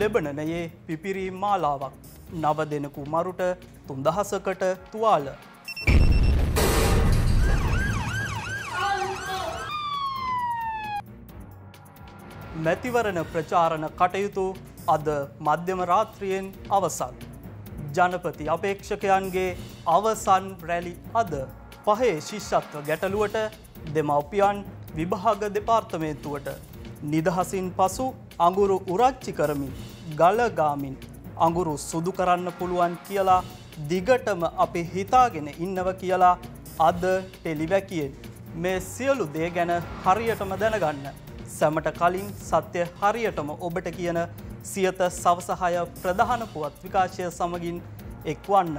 ලෙබනනයේ පිපිරීම් මාලාවක් නව දෙනකු මරුට තුන්දහසකට තුවාල. මැතිවරණ ප්‍රචාරණ කටයුතු අද මධ්‍යම රාත්‍රියෙන් අවසන්. ජනපති අපේක්ෂකයන්ගේ අවසන් රැලි අද පහේ ශිෂ්ෂත්ව ගැටලුවට දෙමව්පියන් විභාග දෙපාර්තමේන්තුවට නිදහසින් පසු අඟුරු උරච්චි කරමින් ගලගාමින් අඟුරු සුදු කරන්න පුළුවන් කියලා දිගටම අපි හිතාගෙන ඉන්නව කියලා අද ටෙලිවැකියෙන් මේ සියලු දේ ගැන හරියටම දැනගන්න. සැමට කලින් සත්‍ය හරියටම ඔබට කියන සියත සවසහය ප්‍රධාන පුවත් විකාශය සමගින් එක්වන්න.